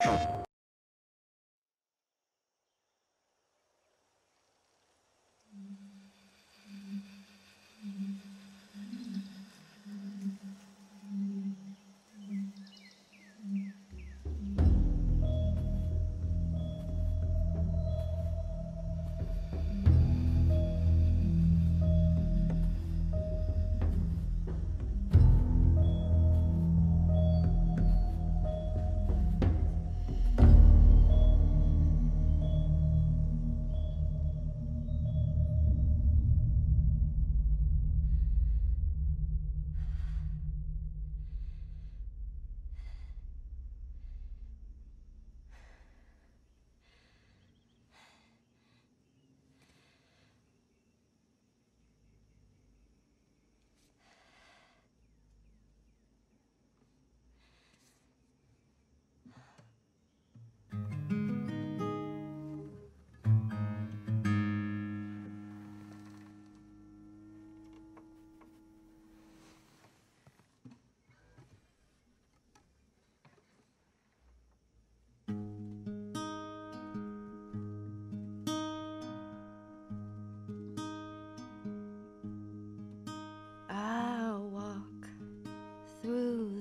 I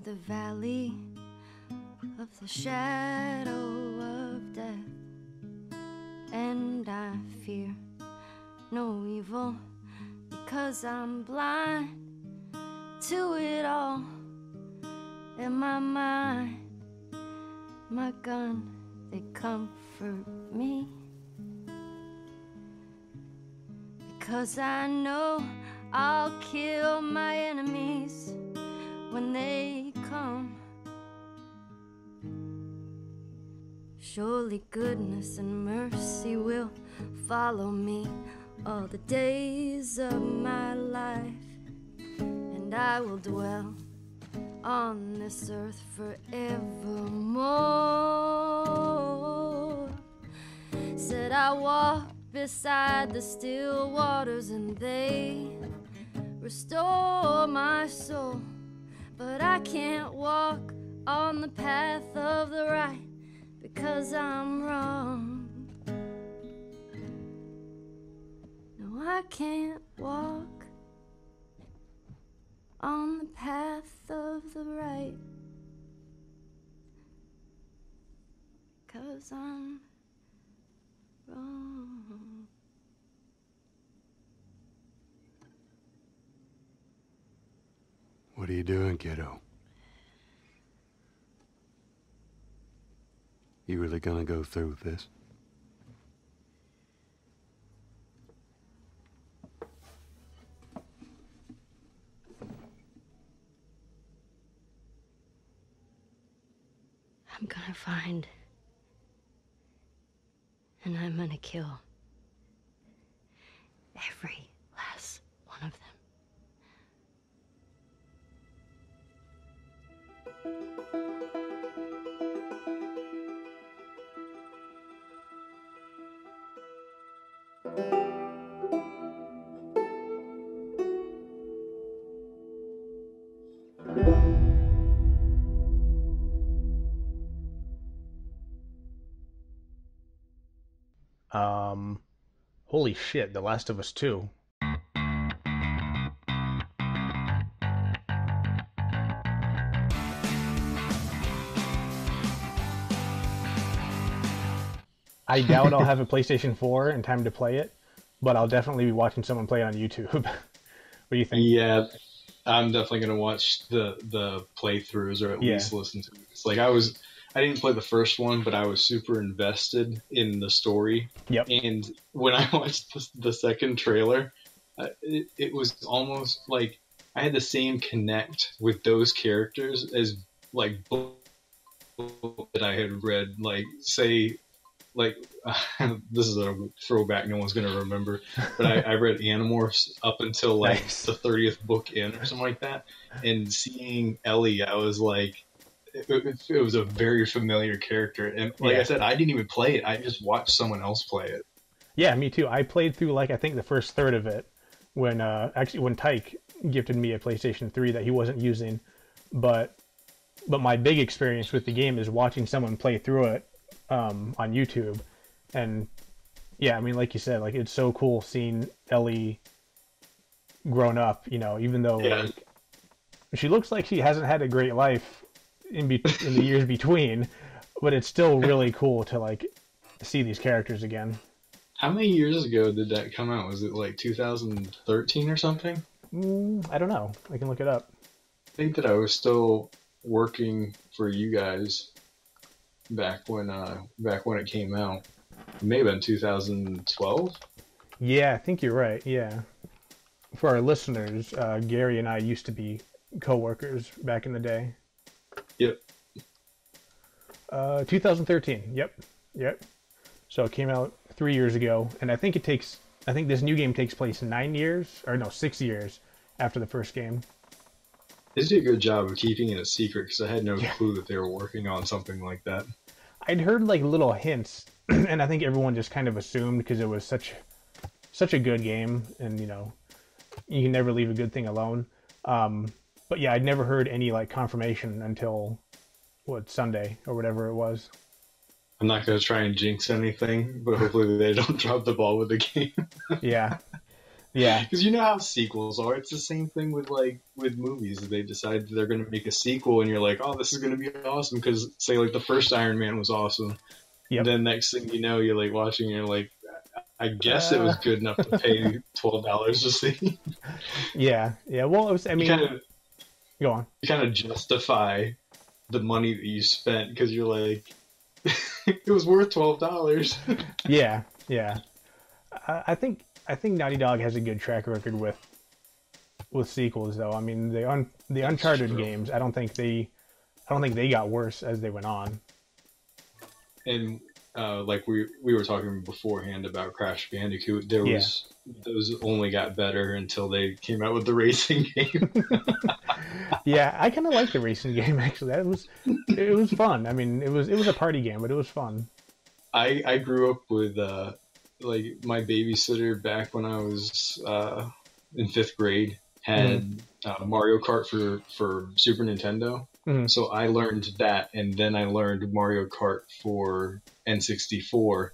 the valley of the shadow of death, and I fear no evil because I'm blind to it all. In my mind, my gun, they comfort me. Because I know I'll kill my enemies when they come. Surely goodness and mercy will follow me all the days of my life, and I will dwell on this earth forevermore. Said I walk beside the still waters and they restore my soul. But I can't walk on the path of the right because I'm wrong. No, I can't walk on the path of the right because I'm wrong. What are you doing, kiddo? You really gonna go through with this? I'm gonna find. And I'm gonna kill. Every Um, holy shit, The Last of Us 2. I doubt I'll have a PlayStation 4 in time to play it, but I'll definitely be watching someone play it on YouTube. what do you think? Yeah, I'm definitely gonna watch the the playthroughs or at Yeah. least listen to it. It's like I was, I didn't play the first one, but I was super invested in the story. Yep. And when I watched the, the second trailer, uh, it, it was almost like I had the same connect with those characters as like book that I had read. Like say, like this is a throwback no one's gonna remember, but I, I read Animorphs up until like Nice. the thirtieth book in or something like that, and seeing Ellie, I was like. It, it, it was a very familiar character, and like I said, I didn't even play it. I just watched someone else play it. Yeah, me too. I played through like I think the first third of it when uh actually when Tyke gifted me a PlayStation 3 that he wasn't using, but but my big experience with the game is watching someone play through it um, on YouTube, and yeah, I mean, like you said, like it's so cool seeing Ellie grown up. You know, even though Yeah. like, she looks like she hasn't had a great life in be- in the years between, but it's still really cool to like see these characters again. How many years ago did that come out? Was it like 2013 or something? Mm, I don't know. I can look it up. I think that I was still working for you guys back when uh back when it came out. It may have been 2012. Yeah, I think you're right. Yeah. For our listeners, uh, Gary and I used to be co-workers back in the day. Yep. Uh, 2013. Yep. Yep. So it came out three years ago, and I think it takes. I think this new game takes place nine years, or no, six years after the first game. They did a good job of keeping it a secret because I had no Yeah. clue that they were working on something like that. I'd heard like little hints, and I think everyone just kind of assumed because it was such such a good game, and you know, you can never leave a good thing alone. Um, but yeah, I'd never heard any like confirmation until what Sunday or whatever it was. I'm not gonna try and jinx anything, but hopefully they don't drop the ball with the game. Yeah, yeah, Because you know how sequels are. It's the same thing with like with movies. They decide they're going to make a sequel, and you're like, "Oh, this is going to be awesome." Because say like the first Iron Man was awesome. Yep. And then next thing you know, you're like watching, and you're like, "I guess it was Uh. good enough to pay twelve dollars to see." yeah, yeah. Well, it was. I You mean, kind of go on. you kind of justify the money that you spent because you're like, it was worth twelve dollars. Yeah, yeah. I, I think I think Naughty Dog has a good track record with with sequels, though. I mean, the un, the Uncharted games. I don't think they, I don't think they got worse as they went on. and uh, like we we were talking beforehand about Crash Bandicoot, there was those only got better until they came out with the racing game. Yeah, I kind of like the racing game actually. That was it was fun. I mean, it was it was a party game, but it was fun. I I grew up with uh, like my babysitter back when I was uh, in fifth grade had uh, Mario Kart for for Super Nintendo. Mhm. So I learned that, and then I learned Mario Kart for N64.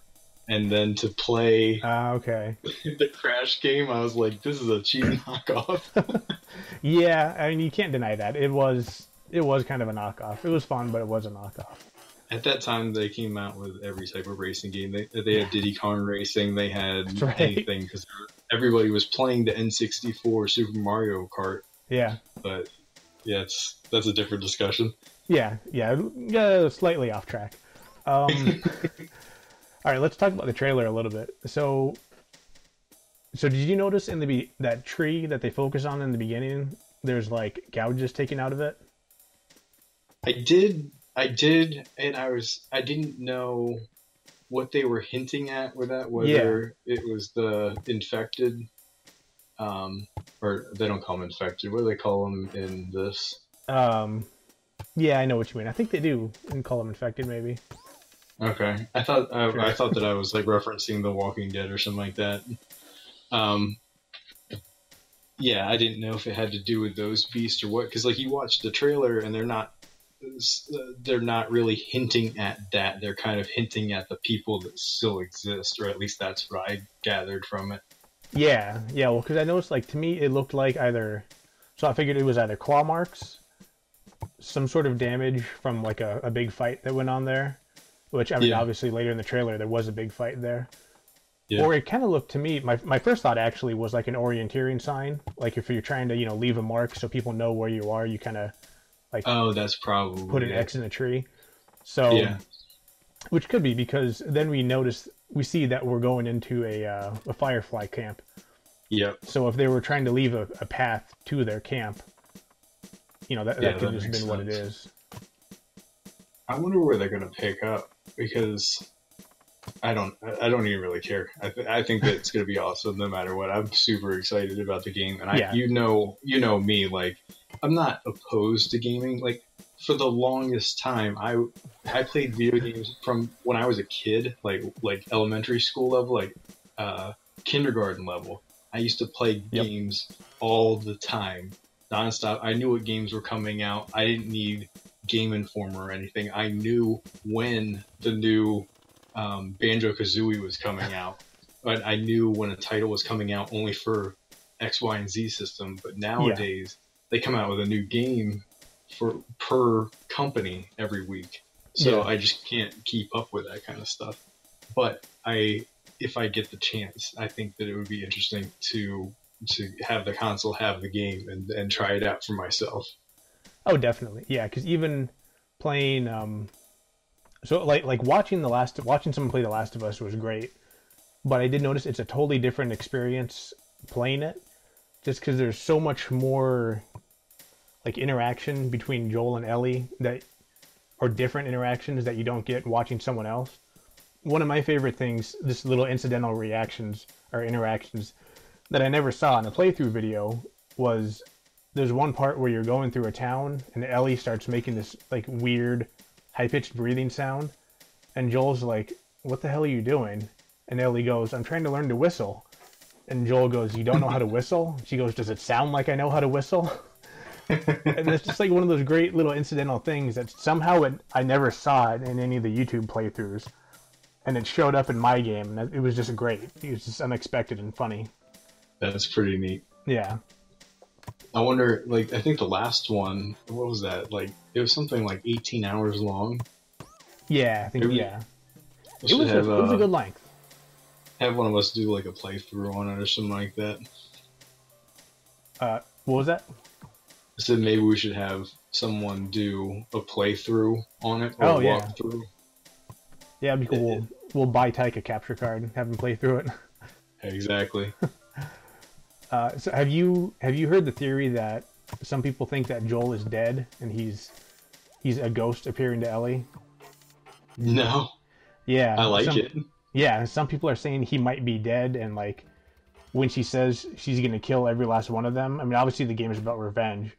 And then to play Ah, okay. the Crash game, I was like, "This is a cheap knockoff." Yeah, I mean, you can't deny that. It was it was kind of a knockoff. It was fun, but it was a knockoff. At that time, they came out with every type of racing game. They they had Diddy Kong Racing. They had right. anything because everybody was playing the N64 Super Mario Kart. Yeah, But yeah, it's that's a different discussion. yeah, yeah. yeah slightly off track. Um, all right, let's talk about the trailer a little bit. So, so did you notice in the be- that tree that they focus on in the beginning? There's like gouges taken out of it. I did, I did, and I was I didn't know what they were hinting at with that. Whether it was the infected, um, or they don't call them infected. What do they call them in this? Um, yeah, I know what you mean. I think they do and call them infected, maybe. Okay, I thought I, Sure. I thought that I was like referencing The Walking Dead or something like that. Um, yeah, I didn't know if it had to do with those beasts or what, because like you watch the trailer and they're not Uh, they're not really hinting at that. They're kind of hinting at the people that still exist, or at least that's what I gathered from it. Yeah, yeah. Well, because I noticed, like to me, it looked like either. So I figured it was either claw marks, some sort of damage from like a, a big fight that went on there, which I mean, Yeah. obviously later in the trailer there was a big fight there. Yeah. Or it kind of looked to me. My my first thought actually was like an orienteering sign, like if you're trying to you know leave a mark so people know where you are, you kind of Oh, that's probably put an. X in the tree. So Yeah, which could be because then we notice we see that we're going into a uh, a firefly camp. yep. So if they were trying to leave a, a path to their camp, you know that, Yeah, that could that just been what it is. I wonder where they're gonna pick up because I don't I don't even really care. I th- I think that it's gonna be awesome no matter what. I'm super excited about the game, and I Yeah. you know you know me like I'm not opposed to gaming. Like for the longest time, I I played video games from when I was a kid, like like elementary school level, like uh, kindergarten level. I used to play Yep. games all the time, nonstop. I knew what games were coming out. I didn't need Game Informer or anything. I knew when the new um, Banjo Kazooie was coming out, but I knew when a title was coming out only for X, Y, and Z system. But nowadays, they come out with a new game for per company every week, so Yeah. I just can't keep up with that kind of stuff. But I, if I get the chance, I think that it would be interesting to to have the console have the game and, and try it out for myself. Oh, definitely. Yeah, because even playing, um, so like like watching the last watching someone play The Last of Us was great, but I did notice it's a totally different experience playing it, just because there's so much more like interaction between Joel and Ellie that are different interactions that you don't get watching someone else. One of my favorite things, this little incidental reactions or interactions that I never saw in a playthrough video was there's one part where you're going through a town and Ellie starts making this like weird high pitched breathing sound and Joel's like, What the hell are you doing? And Ellie goes, I'm trying to learn to whistle. And Joel goes, You don't know how to whistle? She goes, Does it sound like I know how to whistle? and it's just like one of those great little incidental things that somehow it, I never saw it in any of the YouTube playthroughs. And it showed up in my game, and it was just great. It was just unexpected and funny. That's pretty neat. Yeah. I wonder, like, I think the last one, what was that? Like, it was something like 18 hours long. Yeah, I think, Maybe- yeah. It was, a, it was a uh, good length. have one of us do like a playthrough on it or something like that. Uh, what was that? I said maybe we should have someone do a playthrough on it or Oh, a yeah. walkthrough. Yeah, it'd be cool. We'll, we'll buy Tyke a capture card and have him play through it. Exactly. Uh, so have you have you heard the theory that some people think that Joel is dead and he's he's a ghost appearing to Ellie? No, Yeah, I like some- it. Yeah, some people are saying he might be dead, and like when she says she's gonna kill every last one of them. I mean, obviously the game is about revenge,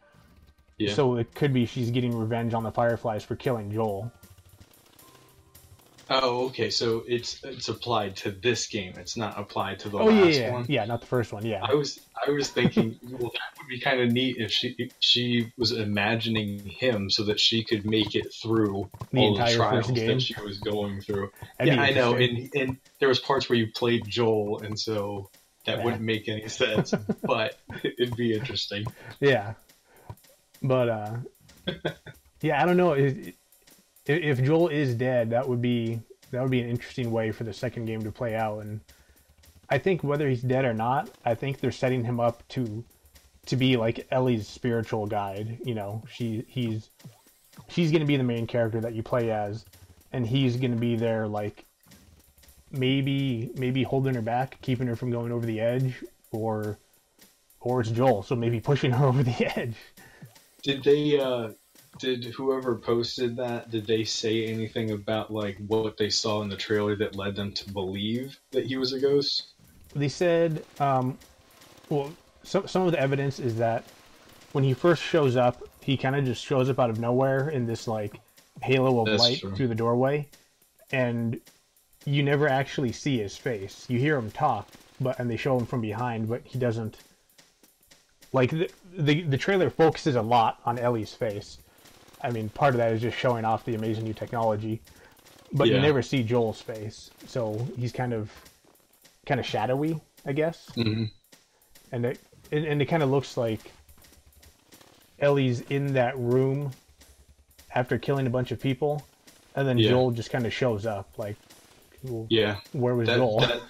Yeah. so it could be she's getting revenge on the Fireflies for killing Joel. Oh, okay. So it's it's applied to this game. It's not applied to the Oh last yeah, yeah, one. yeah, not the first one. Yeah, I was I was thinking, well, that would be kind of neat if she if she was imagining him so that she could make it through The all the entire trials that she was going through. That'd yeah, I know, and and there was parts where you played Joel, and so that Yeah. wouldn't make any sense, but it'd be interesting. Yeah, but uh, yeah, I don't know if, if Joel is dead. That would be that would be an interesting way for the second game to play out. And I think whether he's dead or not, I think they're setting him up to to be like Ellie's spiritual guide. You know, she he's she's gonna be the main character that you play as, and he's gonna be there like maybe maybe holding her back, keeping her from going over the edge, or or it's Joel, so maybe pushing her over the edge. Did they? uh Did whoever posted that? Did they say anything about like what they saw in the trailer that led them to believe that he was a ghost? They said, um, well, some some of the evidence is that when he first shows up, he kind of just shows up out of nowhere in this like halo of That's light true. through the doorway, and you never actually see his face. You hear him talk, but and they show him from behind, but he doesn't. Like the the, the trailer focuses a lot on Ellie's face. I mean, part of that is just showing off the amazing new technology, but you never see Joel's face, so he's kind of kind of shadowy, I guess. hmm And it and, and it kind of looks like Ellie's in that room after killing a bunch of people, and then Yeah. Joel just kind of shows up. Like, well, Yeah. where was that, Joel? that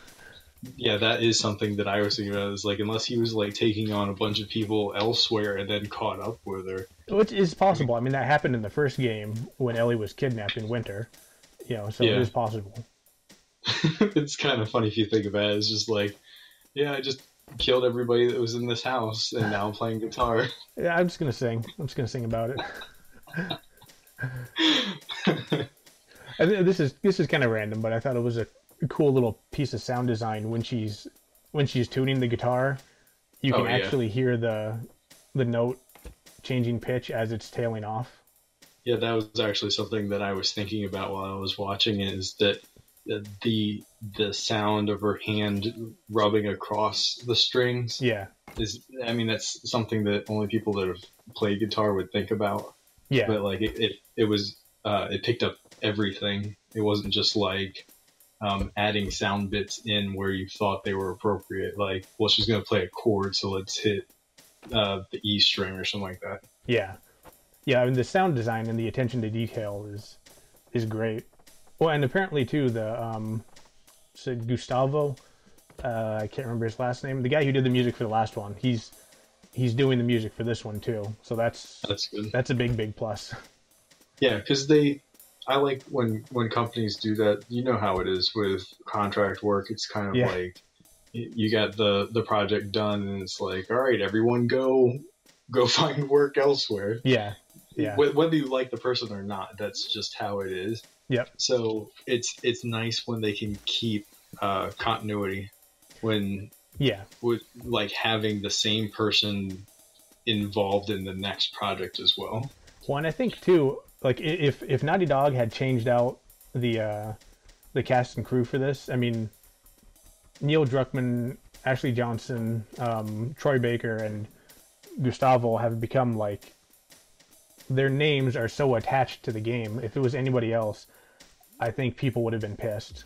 yeah that is something that i was thinking about is like unless he was like taking on a bunch of people elsewhere and then caught up with her Which is possible. I mean, that happened in the first game when Ellie was kidnapped in winter. You know, so it Yeah. is possible. it's kind of funny if you think about it it's just like yeah i just killed everybody that was in this house and now i'm playing guitar Yeah, I'm just gonna sing. I'm just gonna sing about it. This is this is kind of random, but I thought it was a cool little piece of sound design when she's when she's tuning the guitar. You can Oh, yeah. actually hear the the note changing pitch as it's tailing off. yeah that was actually something that i was thinking about while i was watching is that that the the sound of her hand rubbing across the strings Yeah, is i mean that's something that only people that have played guitar would think about Yeah. but like it, it, it was uh, it picked up everything. It wasn't just like um, adding sound bits in where you thought they were appropriate. Like, well, she's gonna play a chord, so let's hit uh, the E string or something like that. Yeah, yeah. I mean, the sound design and the attention to detail is is great. Well, and apparently too, the um, so Gustavo, uh, I can't remember his last name. The guy who did the music for the last one, he's he's doing the music for this one too. So that's That's good. that's a big big plus. Yeah, because they, I like when when companies do that. You know how it is with contract work. It's kind of Yeah. like you got the the project done, and it's like, all right, everyone go go find work elsewhere. Yeah, yeah, Whether you like the person or not, that's just how it is. Yep. So it's it's nice when they can keep uh, continuity when yeah, with like having the same person involved in the next project as well. Well, and I think too, like if if Naughty Dog had changed out the uh, the cast and crew for this, I mean, Neil Druckmann, Ashley Johnson, um, Troy Baker, and Gustavo have become like their names are so attached to the game. If it was anybody else, I think people would have been pissed.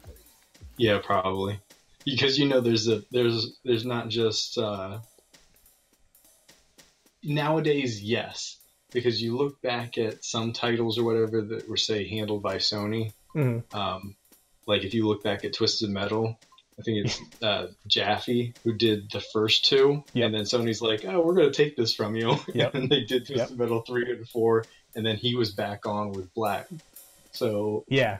Yeah, probably. Because you know there's a there's there's not just uh nowadays, yes. Because you look back at some titles or whatever that were say handled by Sony. Mhm. Um like if you look back at Twisted Metal, I think it's uh Jaffe who did the first two. Yep. And then Sony's like, Oh, we're gonna take this from you Yep. and they did Twisted Metal three and four and then he was back on with Black. So Yeah,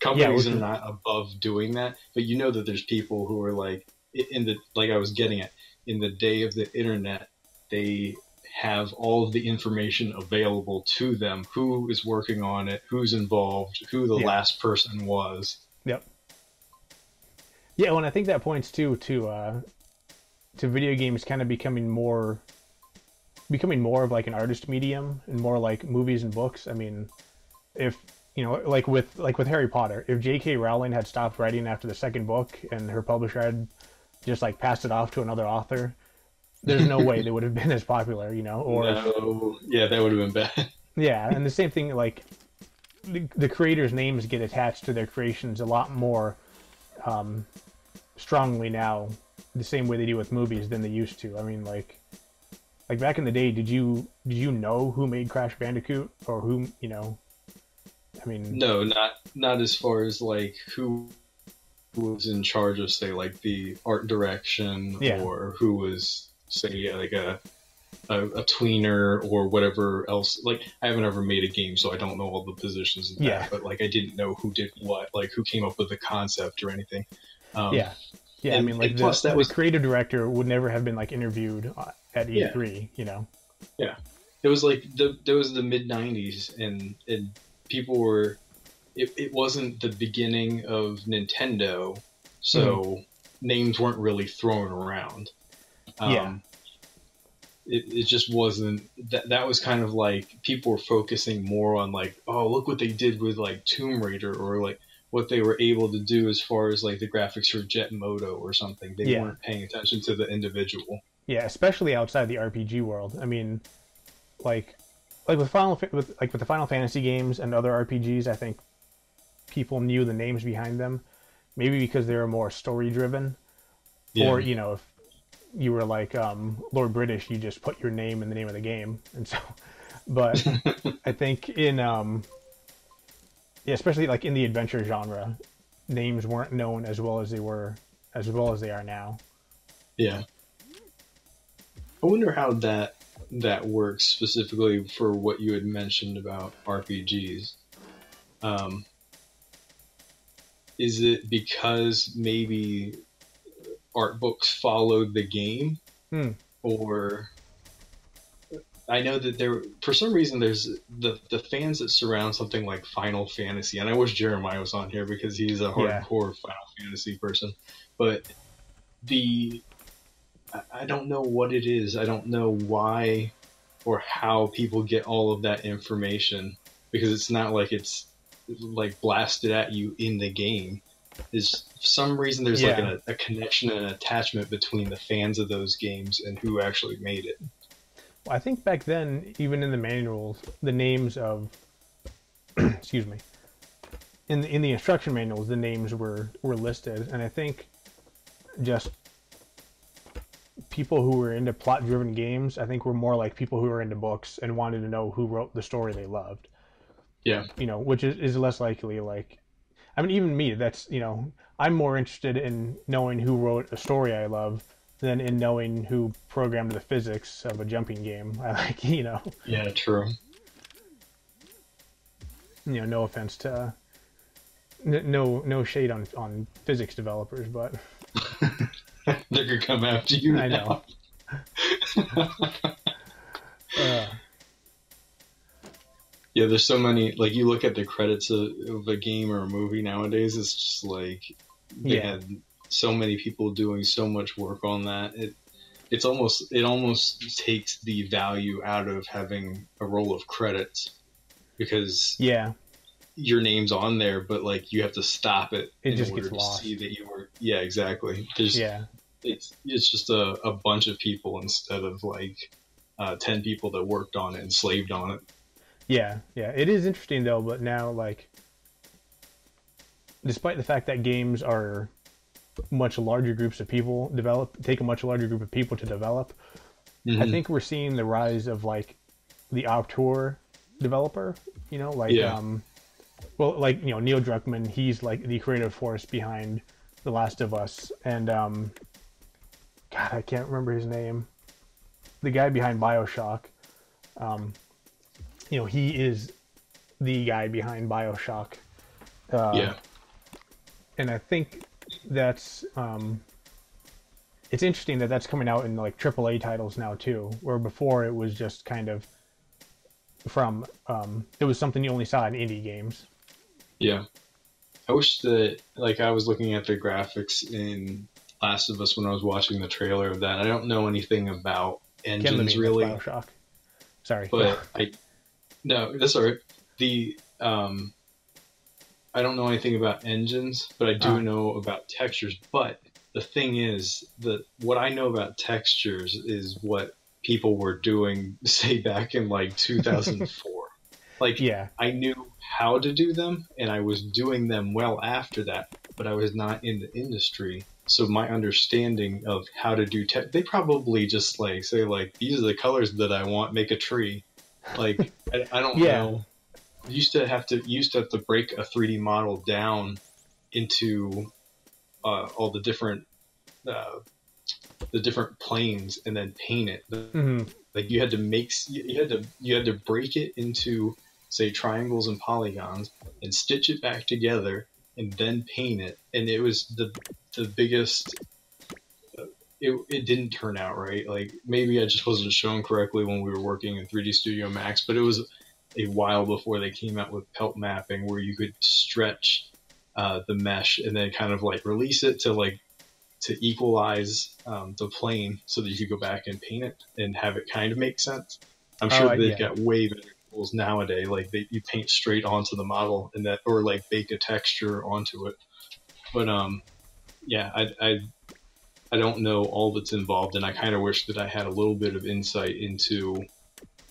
companies which are not above doing that but you know that there's people who are like in the like i was getting at in the day of the internet they have all of the information available to them who is working on it who's involved who the Yeah. last person was Yep. Yeah, well, and I think that points too to uh, to video games kind of becoming more becoming more of like an artist medium and more like movies and books. I mean, if you know, like with like with Harry Potter, if J.K. Rowling had stopped writing after the second book and her publisher had just like passed it off to another author, there's no way they would have been as popular, you know. Or no, yeah that would have been bad yeah, and the same thing like the, the creators' names get attached to their creations a lot more um, strongly now, the same way they do with movies than they used to. I mean, like like back in the day, did you did you know who made Crash Bandicoot or who you know? I mean, no not not as far as like who was in charge of say like the art direction Yeah. or who was say like a, a a tweener or whatever else like i haven't ever made a game so i don't know all the positions of that Yeah. but like i didn't know who did what like who came up with the concept or anything um, yeah, yeah. I mean, like the, plus that the was- creative director would never have been like interviewed uh, at Yeah. E3. You know? Yeah, it was like the there was the mid 90s and and people were it, it wasn't the beginning of nintendo so names weren't really thrown around um, Yeah. It, it just wasn't that that was kind of like people were focusing more on like oh look what they did with like tomb raider or like what they were able to do as far as like the graphics for jet moto or something they Yeah. weren't paying attention to the individual Yeah, especially outside the RPG world. I mean, like, like with Final with like with the Final Fantasy games and other RPGs, I think people knew the names behind them, maybe because they were more story driven, or you know, if you were like um, Lord British, you just put your name in the name of the game, and so. But I think in um, yeah, especially like in the adventure genre, names weren't known as well as they were as well as they are now. Yeah. I wonder how that that works specifically for what you had mentioned about RPGs. Um, is it because maybe art books followed the game, Hmm. or I know that there for some reason there's the the fans that surround something like Final Fantasy, and I wish Jeremiah was on here because he's a Yeah. hardcore Final Fantasy person, but the I don't know what it is. I don't know why or how people get all of that information because it's not like it's like blasted at you in the game. Is for some reason there's like Yeah. a, a connection and an attachment between the fans of those games and who actually made it. Well, I think back then, even in the manuals, the names of excuse me, in the, in the instruction manuals, the names were were listed, and I think just people who were into plot driven games, I think were more like people who were into books and wanted to know who wrote the story they loved. Yeah. You know, which is, is less likely like I mean even me, that's you know, I'm more interested in knowing who wrote a story I love than in knowing who programmed the physics of a jumping game. I like, you know. Yeah, true. You know, no offense to no no shade on on physics developers, but They're gonna come after you. I now. know. uh, Yeah, there's so many. Like you look at the credits of, of a game or a movie nowadays, it's just like they Yeah. had so many people doing so much work on that. It it's almost it almost takes the value out of having a roll of credits because yeah, your name's on there, but like you have to stop it It in just order gets to lost. see that you were. Yeah, exactly. There's, yeah, it's it's just a, a bunch of people instead of like uh, ten people that worked on it and slaved on it. Yeah, yeah. It is interesting though, but now like, despite the fact that games are much larger groups of people develop, take a much larger group of people to develop, I Mhm. think we're seeing the rise of like the auteur developer. You know, like Yeah. um, well, like you know Neil Druckmann. He's like the creative force behind The Last of Us, and um, God, I can't remember his name. The guy behind Bioshock. Um, you know, he is the guy behind Bioshock. Uh, yeah. and I think that's um, it's interesting that that's coming out in like AAA titles now too, where before it was just kind of from um, it was something you only saw in indie games. Yeah. I wish that, like, I was looking at the graphics in Last of Us when I was watching the trailer of that. I don't know anything about engines really, Bioshock. Sorry, but I, no, that's alright. The, um, I don't know anything about engines, but I do Ah. know about textures. But the thing is that what I know about textures is what people were doing, say, back in like 2004. like, yeah, I knew how to do them and I was doing them well after that, but I was not in the industry. So my understanding of how to do tech, they probably just like say like these are the colors that I want, make a tree. Like I, I don't Yeah. know. You used to have to used to have to break a 3D model down into uh, all the different uh, the different planes and then paint it. hmm Like you had to make you had to you had to break it into say triangles and polygons and stitch it back together and then paint it. And it was the the biggest. It, it didn't turn out right. Like maybe I just wasn't shown correctly when we were working in 3D Studio Max, but it was a while before they came out with pelt mapping where you could stretch uh, the mesh and then kind of like release it to like to equalize um, the plane so that you could go back and paint it and have it kind of make sense. I'm Oh, sure I- they've yeah. got way better tools nowadays. Like they, you paint straight onto the model and that, or like bake a texture onto it. But um, yeah, I I I don't know all that's involved, and I kind of wish that I had a little bit of insight into.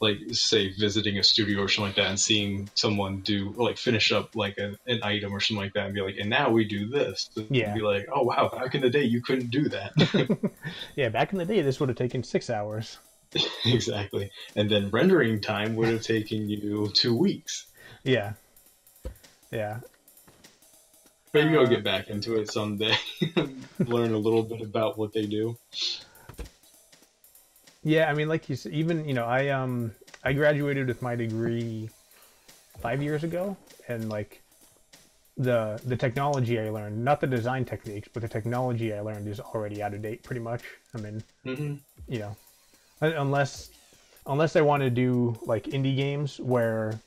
Like say visiting a studio or something like that and seeing someone do like finish up like an, an item or something like that and be like and now we do this and Yeah. be like oh wow back in the day you couldn't do that yeah. Back in the day, this would have taken six hours. exactly and then rendering time would have taken you two weeks Yeah, yeah, maybe i'll get back into it someday learn a little bit about what they do yeah. I mean, like you said, even you know, I um, I graduated with my degree five years ago, and like the the technology I learned, not the design techniques, but the technology I learned is already out of date, pretty much. I mean, hmm you know, unless unless I want to do like indie games where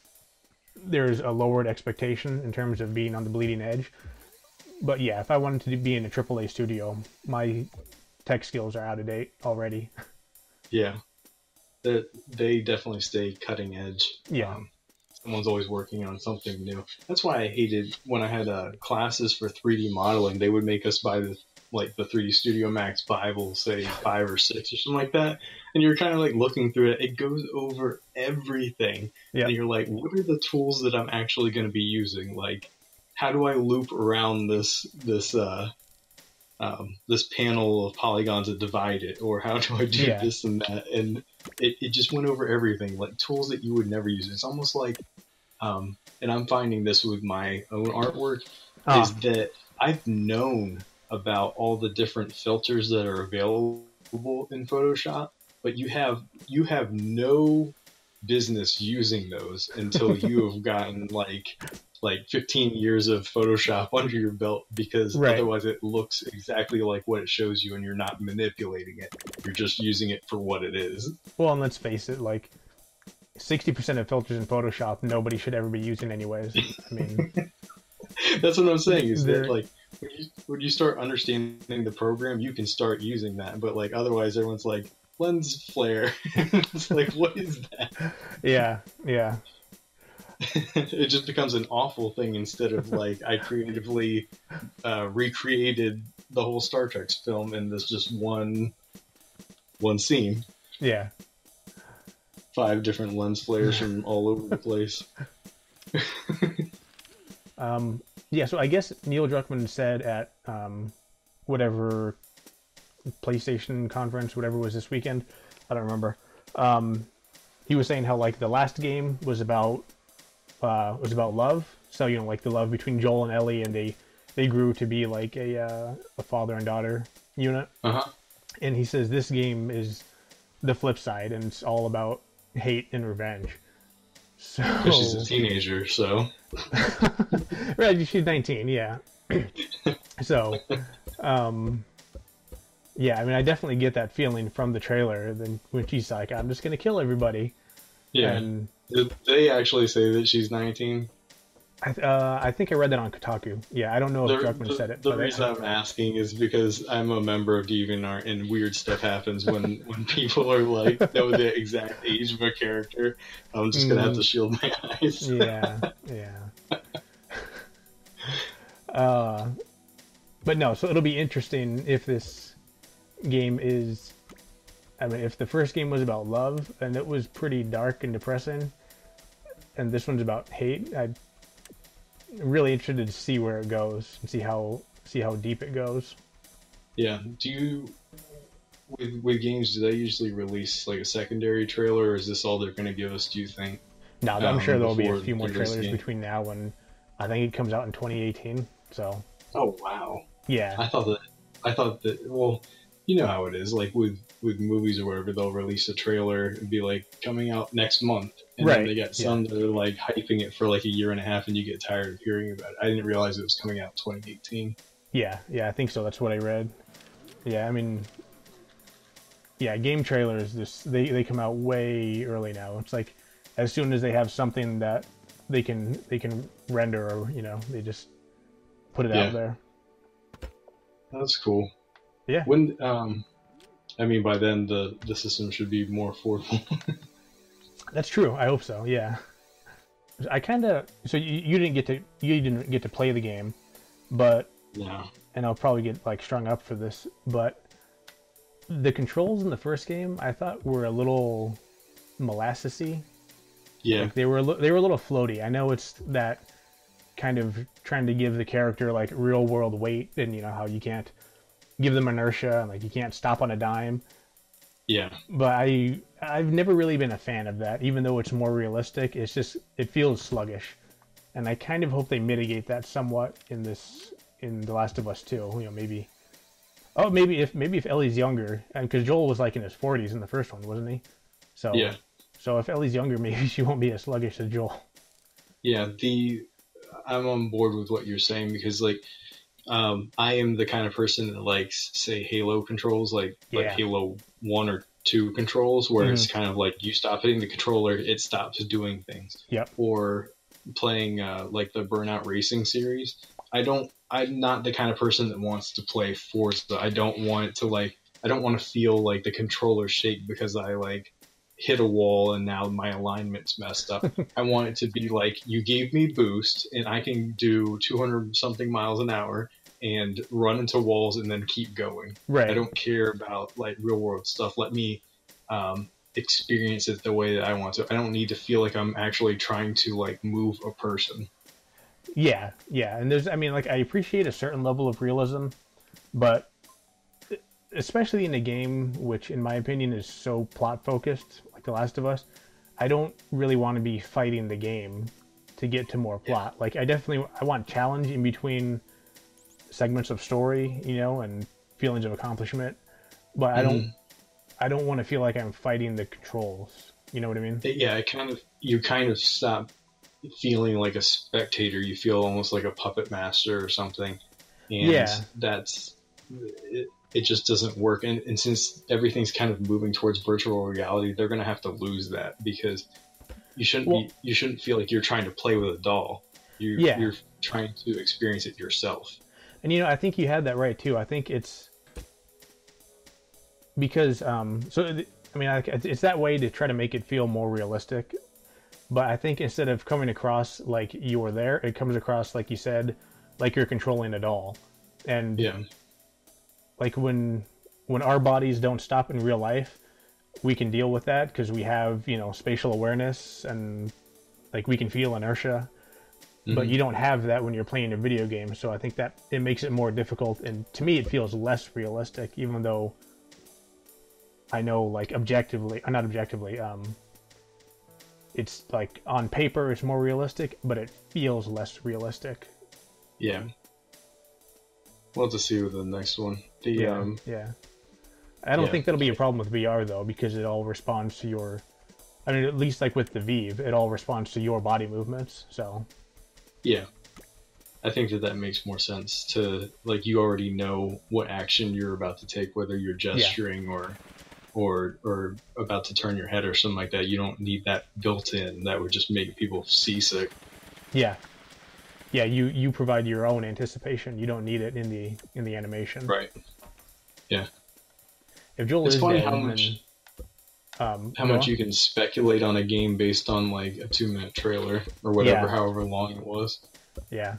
there's a lowered expectation in terms of being on the bleeding edge. But yeah, if I wanted to be in a AAA studio, my tech skills are out of date already. yeah they, they definitely stay cutting edge Yeah. Um, someone's always working on something new that's why i hated when i had uh, classes for 3d modeling they would make us buy the like the 3D Studio Max 5 will say 5 or 6 or something like that. And you're kind of like looking through it. It goes over everything. Yeah. And you're like, what are the tools that I'm actually going to be using? Like, how do I loop around this, this, uh, um, this panel of polygons and divide it, or how do I do Yeah. this and that? And it, it just went over everything, like tools that you would never use. It's almost like, um, and I'm finding this with my own artwork, Ah. is that I've known about all the different filters that are available in Photoshop, but you have you have no business using those until you have gotten like like 15 years of Photoshop under your belt because Right. otherwise it looks exactly like what it shows you and you're not manipulating it. You're just using it for what it is. Well, and let's face it, like sixty percent of filters in Photoshop, nobody should ever be using anyways. I mean, That's what I'm saying is that like when you, when you start understanding the program, you can start using that. But like otherwise, everyone's like lens flare. it's like what is that? yeah, yeah, it just becomes an awful thing instead of like I creatively uh, recreated the whole Star Trek film in this just one one scene. yeah. Five different lens flares from all over the place. Um, yeah, so I guess Neil Druckmann said at um, whatever PlayStation conference, whatever was this weekend, I don't remember. Um, he was saying how like the last game was about uh, was about love. So you know, like the love between Joel and Ellie, and they they grew to be like a uh, a father and daughter unit. Uh huh. And he says this game is the flip side, and it's all about hate and revenge. So She's a teenager, so right, she's 19, yeah. so, um, yeah, I mean, I definitely get that feeling from the trailer. Then when she's like, "I'm just gonna kill everybody," yeah. and Did they actually say that she's 19? I, uh, I think I read that on Kotaku. Yeah, I don't know if The, Druckmann the- said it. the reason I'm asking is because I'm a member of DeviantArt and weird stuff happens when, when people are like, know the exact age of a character. I'm just going to have Mm. to shield my eyes. yeah, yeah. uh, but no, so it'll be interesting if this game is. I mean, if the first game was about love and it was pretty dark and depressing, and this one's about hate, I'm really interested to see where it goes and see how see how deep it goes. Yeah. Do you, with, with games, do they usually release like a secondary trailer or is this all they're going to give us, do you think? I'm Um, sure there'll be a few more trailers game. between now and I think it comes out in 2018. So Oh, wow. yeah, I thought that, I thought that, well, you know how it is. Like with, with movies or whatever, they'll release a trailer and be like coming out next month. And then Right, they get yeah. some that are like hyping it for like a year and a half and you get tired of hearing about it. I didn't realize it was coming out 2018. Yeah, yeah, I think so. That's what I read. Yeah, I mean, yeah, game trailers. This they they come out way early now. It's like as soon as they have something that they can they can render, or you know, they just put it Yeah. out there. That's cool. Yeah. When, um, I mean, by then the, the system should be more affordable. That's true. I hope so. Yeah. I kind of so you, you didn't get to you didn't get to play the game, but yeah. and I'll probably get like strung up for this, but the controls in the first game I thought were a little molassesy. Yeah. Like they were they were a little floaty. I know it's that kind of trying to give the character like real world weight, and you know how you can't give them inertia and like you can't stop on a dime. Yeah. But I I've never really been a fan of that. Even though it's more realistic, it's just it feels sluggish, and I kind of hope they mitigate that somewhat in this in The Last of Us 2. You know maybe. Oh, maybe if maybe if Ellie's younger, uh, and because Joel was like in his 40s in the first one, wasn't he? So Yeah. So if Ellie's younger, maybe she won't be as sluggish as Joel. Yeah. The, I'm on board with what you're saying because like, um, I am the kind of person that likes, say, Halo controls, like like Halo One or Two controls, where it's kind of like you stop hitting the controller, it stops doing things. Yep. Or playing uh, like the Burnout Racing series. I don't. I'm not the kind of person that wants to play Forza. I don't want to like. I don't want to feel like the controller shake because I like hit a wall and now my alignment's messed up. I want it to be like you gave me boost and I can do 200 something miles an hour and run into walls and then keep going. Right. I don't care about like real world stuff. Let me um, experience it the way that I want to. I don't need to feel like I'm actually trying to like move a person. Yeah, yeah, and there's, I mean, like I appreciate a certain level of realism, but especially in a game which, in my opinion, is so plot focused, like The Last of Us, I don't really want to be fighting the game to get to more plot. Like I definitely, I want challenge in between segments of story, you know, and feelings of accomplishment, but I don't, mm-hmm. I don't want to feel like I'm fighting the controls. You know what I mean? Yeah, I kind of you kind of stop feeling like a spectator. You feel almost like a puppet master or something, and Yeah. that's it, it. Just doesn't work. And, and since everything's kind of moving towards virtual reality, they're going to have to lose that because you shouldn't Well- be you shouldn't feel like you're trying to play with a doll. You, Yeah. You're trying to experience it yourself. And you know, I think you had that right too. I think it's because um so I mean, I- it's that way to try to make it feel more realistic. But I think instead of coming across like you were there, it comes across like you said, like you're controlling a doll. And Yeah. like when when our bodies don't stop in real life, we can deal with that because we have you know spatial awareness and like we can feel inertia but Mhm. you don't have that when you're playing a video game so i think that it makes it more difficult and to me it feels less realistic even though i know like objectively uh, not objectively um it's like on paper it's more realistic but it feels less realistic Yeah. We'll have to see with the next one. The yeah um yeah i don't yeah. think that'll be a problem with vr though because it all responds to your i mean at least like with the vive it all responds to your body movements so Yeah. I think that that makes more sense to like you already know what action you're about to take, whether you're gesturing or or or about to turn your head or something like that. You don't need that built in. That would just make people seasick. Yeah. Yeah, you you provide your own anticipation. You don't need it in the in the animation. Right. Yeah. If Joel It's is funny dead, how much um, how much on. you can speculate on a game based on like a two minute trailer or whatever, Yeah. however long it was. Yeah.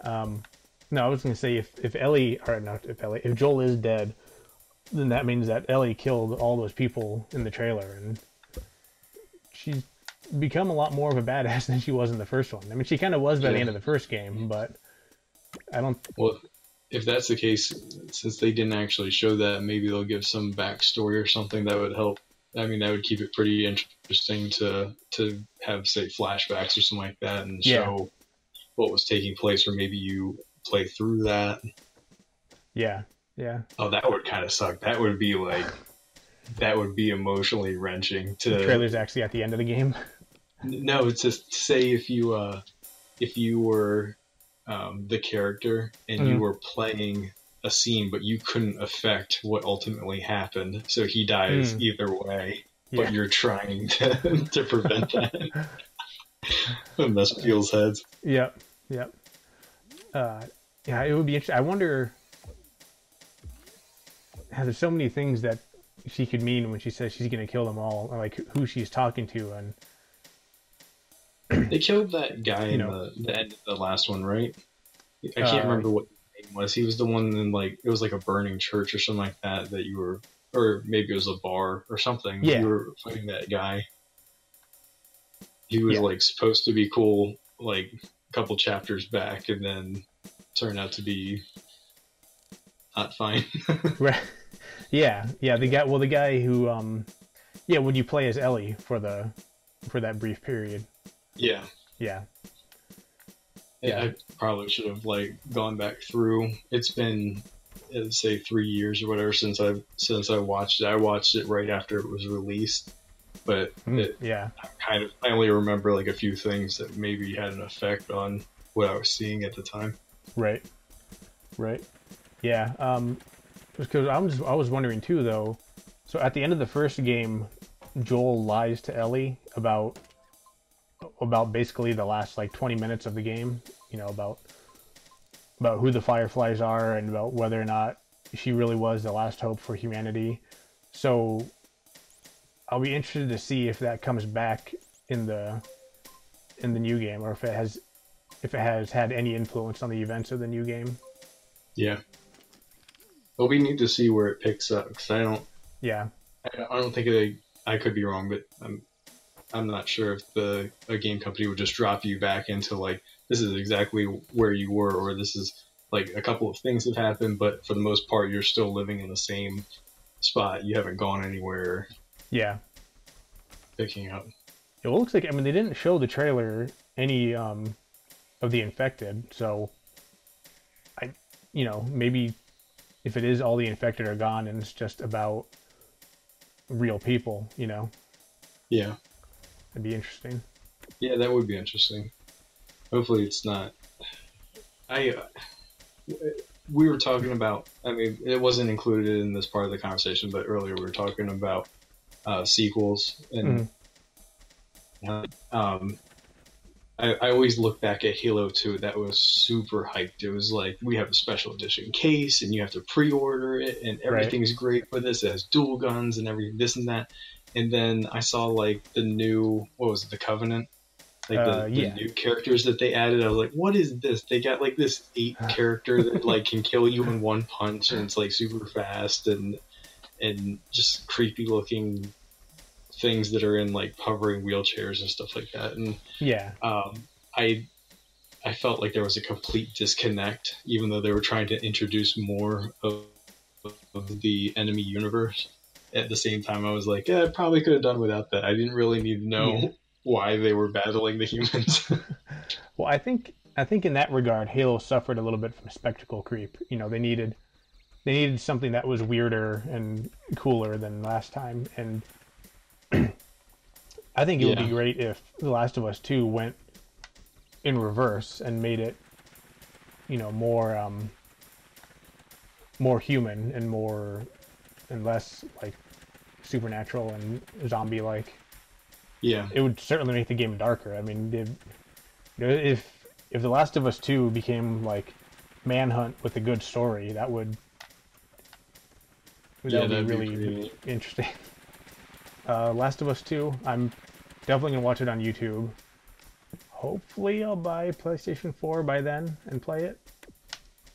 Um, no, I was gonna say if if Ellie or not if Ellie if Joel is dead, then that means that Ellie killed all those people in the trailer, and she's become a lot more of a badass than she was in the first one. I mean, she kind of was by the end of the first game, but I don't. Well, if that's the case, since they didn't actually show that, maybe they'll give some backstory or something that would help. I mean, that would keep it pretty interesting to to have say flashbacks or something like that and Yeah. show what was taking place, or maybe you play through that. Yeah, yeah. Oh, that would kind of suck. That would be like that would be emotionally wrenching to The trailer's actually at the end of the game. No, it's just say if you uh if you were um, the character and you Mhm. were playing a scene, but you couldn't affect what ultimately happened, so he dies Mm. either way, Yeah. but you're trying to, to prevent that. Mess people's heads. Yep, yep. Uh, yeah, it would be interesting. I wonder. There's so many things that she could mean when she says she's going to kill them all, like who she's talking to, and They killed that guy in know. the, the end of the last one, right? I Uh, can't remember what his name was. He was the one in like it was like a burning church or something like that that you were, or maybe it was a bar or something. Yeah. You were fighting that guy. He was Yeah. like supposed to be cool, like a couple chapters back, and then turned out to be not fine. right. Yeah, yeah. The guy, well, the guy who, um, yeah, when you play as Ellie for the for that brief period? Yeah. Yeah, Yeah, I probably should have like gone back through. It's been say three years or whatever since I since I watched it. I watched it right after it was released, but Mm, it yeah, I kind of I only remember like a few things that maybe had an effect on what I was seeing at the time. right, right. Yeah, um, because I was I was wondering too though. So at the end of the first game, Joel lies to Ellie about about basically the last like 20 minutes of the game. You know about about who the Fireflies are and about whether or not she really was the last hope for humanity. So I'll be interested to see if that comes back in the in the new game or if it has if it has had any influence on the events of the new game. Yeah. But we need to see where it picks up because I don't. Yeah, I I don't think it, I could be wrong, but I'm I'm not sure if the a game company would just drop you back into like this is exactly where you were, or this is like a couple of things have happened, but for the most part, you're still living in the same spot. You haven't gone anywhere yeah. picking up. It looks like I mean they didn't show the trailer any um of the infected, so I you know, maybe if it is all the infected are gone and it's just about real people, you know, Yeah, it'd be interesting. yeah, that would be interesting. Hopefully, it's not. I. Uh, we were talking about. I mean, it wasn't included in this part of the conversation, but earlier we were talking about uh, sequels and. Um, I, I always look back at Halo 2. That was super hyped. It was like we have a special edition case, and you have to pre-order it, and everything's great for this. It has dual guns and everything, this and that. And then I saw like the new what was it, the Covenant, like the, Uh, yeah. the new characters that they added. I was like, what is this? They got like this eight character that like can kill you in one punch, and it's like super fast and and just creepy looking things that are in like hovering wheelchairs and stuff like that. And Yeah, um, I I felt like there was a complete disconnect, even though they were trying to introduce more of, of the enemy universe. At the same time, I was like, yeah, I probably could have done without that. I didn't really need to know Yeah. why they were battling the humans. Well, I think I think in that regard, Halo suffered a little bit from spectacle creep. You know, they needed they needed something that was weirder and cooler than last time, and I think it would be great if The Last of Us Two went in reverse and made it, you know, more um, more human and more and less like supernatural and zombie like yeah, it would certainly make the game darker. I mean, if if if The Last of Us Two became like Manhunt with a good story, that would that Yeah, would be be really pretty- interesting. Uh, Last of Us Two, I'm definitely gonna watch it on YouTube. Hopefully, I'll buy PlayStation Four by then and play it.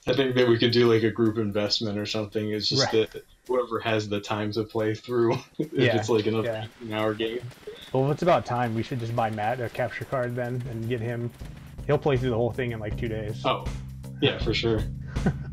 I think that we could do like a group investment or something. It's just Right. that whoever has the time to play through, if Yeah, it's like an yeah. hour game. Well, it's about time, we should just buy Matt a capture card then and get him. He'll play through the whole thing in like two days. Oh, yeah, for sure.